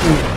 Mm.